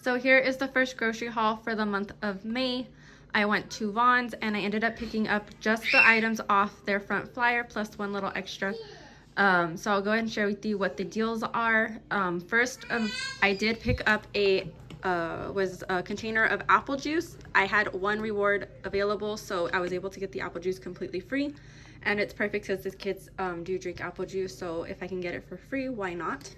So here is the first grocery haul for the month of May. I went to Vons and I ended up picking up just the items off their front flyer plus one little extra. Um, so I'll go ahead and share with you what the deals are. Um, first, um, I did pick up a uh, was a container of apple juice. I had one reward available, so I was able to get the apple juice completely free. And it's perfect because the kids um, do drink apple juice, so if I can get it for free, why not?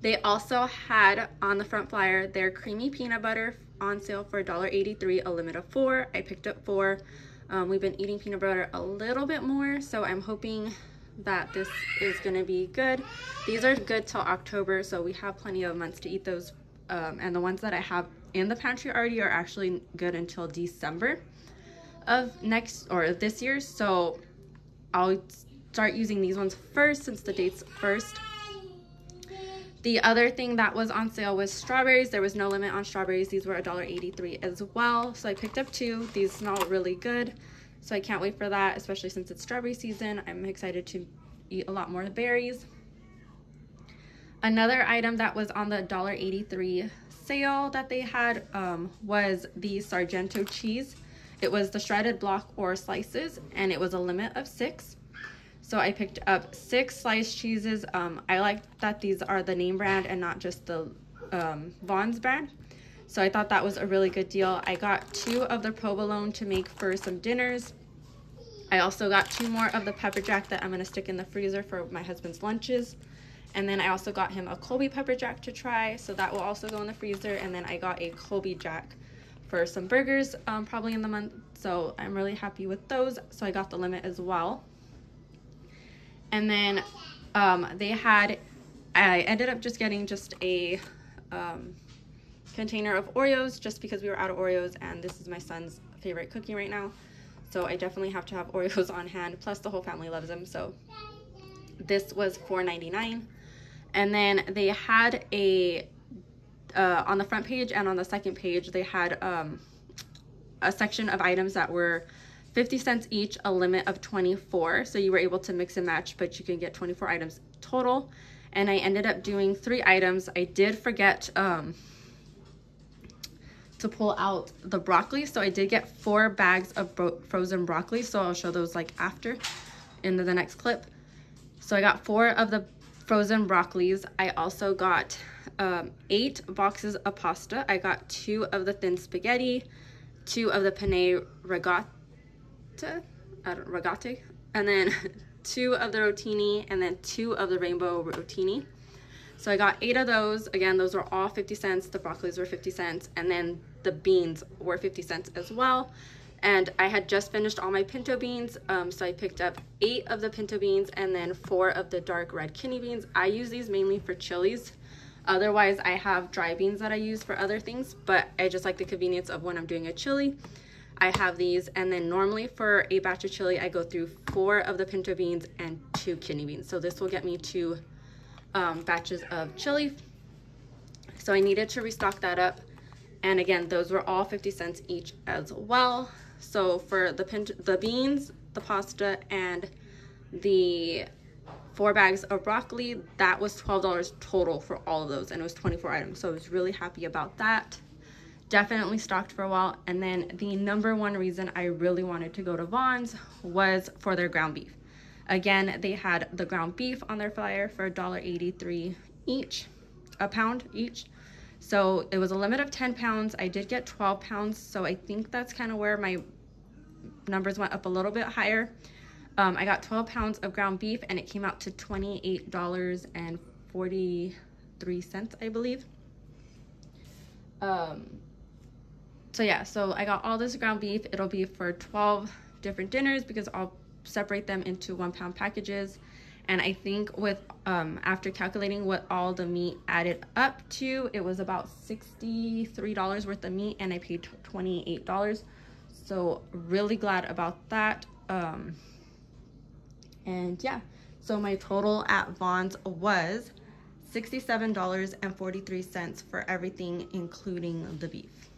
They also had on the front flyer their creamy peanut butter on sale for $1.83, a limit of four. I picked up four. Um, we've been eating peanut butter a little bit more, so I'm hoping that this is gonna be good. These are good till October, so we have plenty of months to eat those. Um, and the ones that I have in the pantry already are actually good until December of next or this year. So I'll start using these ones first since the date's first. The other thing that was on sale was strawberries. There was no limit on strawberries. These were $1.83 as well. So I picked up two. These smell really good. So I can't wait for that, especially since it's strawberry season. I'm excited to eat a lot more berries. Another item that was on the $1.83 sale that they had um, was the Sargento cheese. It was the shredded block or slices, and it was a limit of six. So I picked up six sliced cheeses. Um, I like that these are the name brand and not just the um, Vons brand. So I thought that was a really good deal. I got two of the provolone to make for some dinners. I also got two more of the pepper jack that I'm going to stick in the freezer for my husband's lunches. And then I also got him a Colby pepper jack to try. So that will also go in the freezer. And then I got a Colby jack for some burgers um, probably in the month. So I'm really happy with those. So I got the limit as well. And then um, they had, I ended up just getting just a um, container of Oreos just because we were out of Oreos and this is my son's favorite cookie right now. So I definitely have to have Oreos on hand. Plus the whole family loves them. So this was $4.99. And then they had a, uh, on the front page and on the second page, they had um, a section of items that were 50 cents each, a limit of 24. So you were able to mix and match, but you can get 24 items total. And I ended up doing three items. I did forget um, to pull out the broccoli. So I did get four bags of bro frozen broccoli. So I'll show those like after in the next clip. So I got four of the frozen broccolis. I also got um, eight boxes of pasta. I got two of the thin spaghetti, two of the penne regatta, I don't, regate, and then two of the rotini, and then two of the rainbow rotini. So I got eight of those. Again, those were all 50 cents. The broccolis were 50 cents. And then the beans were 50 cents as well. And I had just finished all my pinto beans. Um, so I picked up eight of the pinto beans and then four of the dark red kidney beans. I use these mainly for chilies. Otherwise, I have dry beans that I use for other things, but I just like the convenience of when I'm doing a chili. I have these, and then normally for a batch of chili, I go through four of the pinto beans and two kidney beans. So this will get me two um, batches of chili. So I needed to restock that up. And again, those were all 50 cents each as well. So for the, the beans, the pasta, and the four bags of broccoli, that was $12 total for all of those. And it was 24 items. So I was really happy about that. Definitely stocked for a while. And then the number one reason I really wanted to go to Vons was for their ground beef. Again, they had the ground beef on their flyer for $1.83 each, a pound each. So it was a limit of 10 pounds. I did get 12 pounds, so I think that's kind of where my numbers went up a little bit higher. Um, I got 12 pounds of ground beef and it came out to $28.43, I believe. Um, so yeah, so I got all this ground beef. It'll be for 12 different dinners because I'll separate them into one pound packages. And I think with, um, after calculating what all the meat added up to, it was about $63 worth of meat and I paid $28. So really glad about that. Um, and yeah, so my total at Vons was $67.43 for everything, including the beef.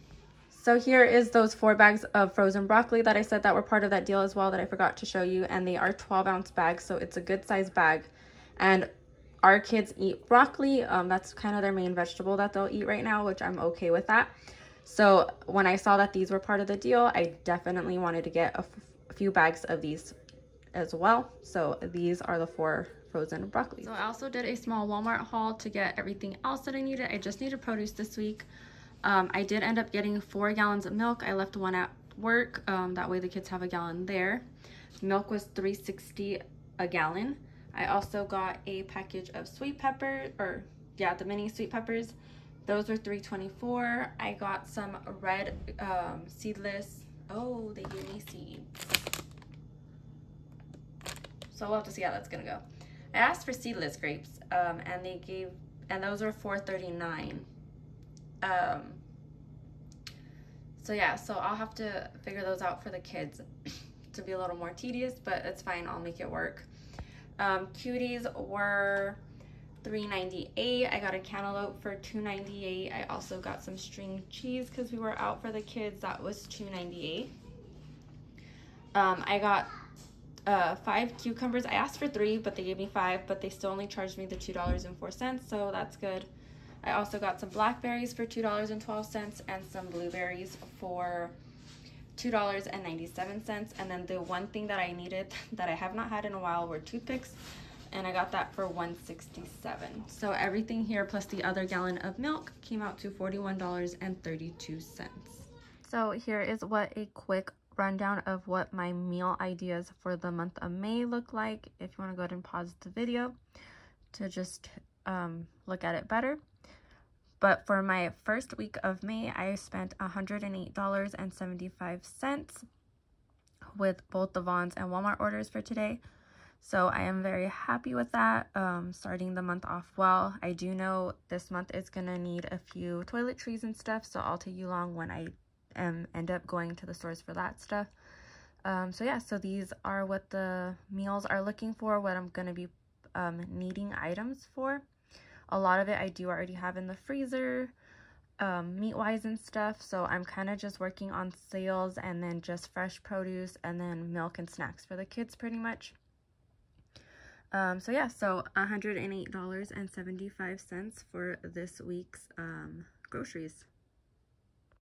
So here is those four bags of frozen broccoli that I said that were part of that deal as well that I forgot to show you. And they are 12 ounce bags, so it's a good size bag. And our kids eat broccoli. Um, that's kind of their main vegetable that they'll eat right now, which I'm okay with that. So when I saw that these were part of the deal, I definitely wanted to get a, few bags of these as well. So these are the four frozen broccoli. So I also did a small Walmart haul to get everything else that I needed. I just needed produce this week. Um, I did end up getting four gallons of milk. I left one at work. Um, that way the kids have a gallon there. Milk was 360 a gallon. I also got a package of sweet pepper, or yeah, the mini sweet peppers. Those were 324. I got some red um, seedless. Oh, they gave me seeds. So we'll have to see how that's gonna go. I asked for seedless grapes, um, and they gave, and those were 439. Um, so yeah, so I'll have to figure those out for the kids to be a little more tedious, but it's fine. I'll make it work. Um, cuties were 3.98. I got a cantaloupe for 2.98. I also got some string cheese because we were out for the kids. That was 2.98. Um, I got uh, five cucumbers. I asked for three, but they gave me five, but they still only charged me the $2.04, so that's good. I also got some blackberries for $2.12 and some blueberries for $2.97. And then the one thing that I needed that I have not had in a while were toothpicks. And I got that for 167 So everything here plus the other gallon of milk came out to $41.32. So here is what a quick rundown of what my meal ideas for the month of May look like. If you want to go ahead and pause the video to just um, look at it better. But for my first week of May, I spent $108.75 with both the Vons and Walmart orders for today. So I am very happy with that, um, starting the month off well. I do know this month is going to need a few toiletries and stuff, so I'll take you along when I am end up going to the stores for that stuff. Um, so yeah, so these are what the meals are looking for, what I'm going to be um, needing items for. A lot of it I do already have in the freezer, um, meat-wise and stuff. So I'm kind of just working on sales and then just fresh produce and then milk and snacks for the kids pretty much. Um, so yeah, so $108.75 for this week's um, groceries.